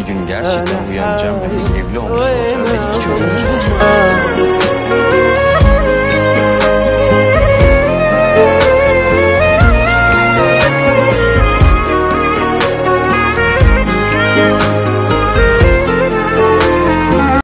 Bir gün gerçekten uyanacağım ve biz evli olmuş olacağız.